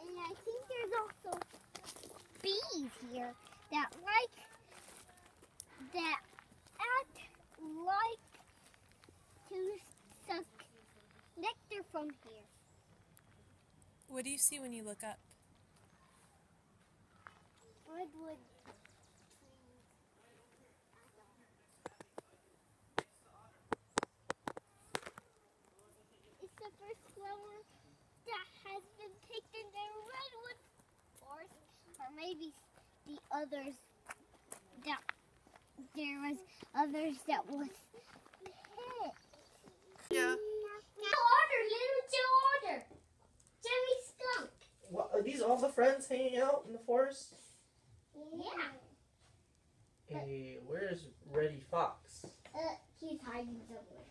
And I think there's also bees here that like that act like to suck nectar from here. What do you see when you look up? Redwood It's the first flower that has been picked in the redwood forest, or maybe the others that there was others that was picked. Yeah. Joe Otter, little Joe Otter. Jimmy Skunk. What, are these all the friends hanging out in the forest? Yeah. Hey, where's Reddy Fox? Uh, he's hiding somewhere.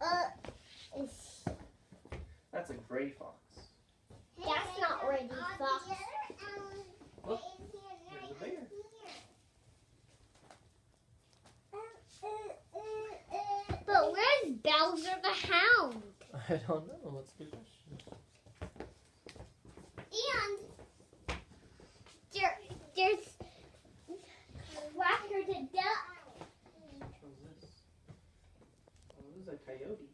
Uh, it's- That's a gray fox. that's not Reddy Fox. Look, there's a bear. But where's Bowser the Hound? I don't know. That's a good question. And there, there's Quacker the Duck. What's this? Oh, this is a coyote.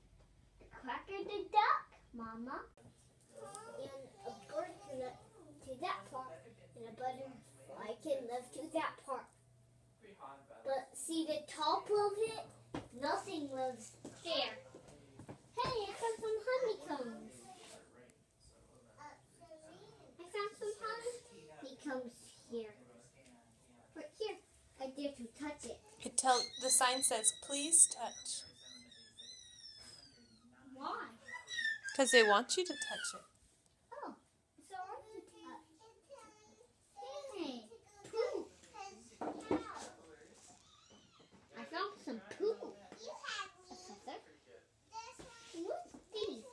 Quacker the Duck, Mama. And a bird can live to that part, and a butterfly can live to that part. But see the top of it, nothing lives there. Hey, I found some honeycombs. I found some honeycombs here. Right here. I dare to touch it. It tell the sign says please touch because they want you to touch it. Oh, it's all to touch. Poop. I found some poop. Something. What's these?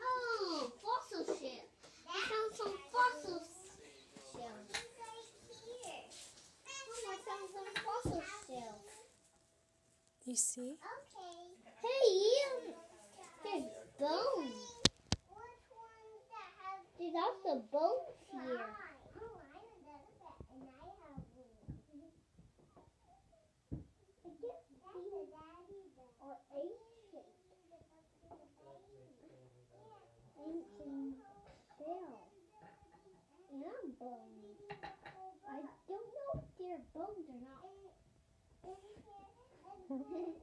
Oh, fossil shell. I found some fossil shells. Oh, I found some fossil shells. You see? Hey, Ian. There's bones. There's also bones here. Or ancient. Ancient bell. And bones. I don't know if they're bones or not.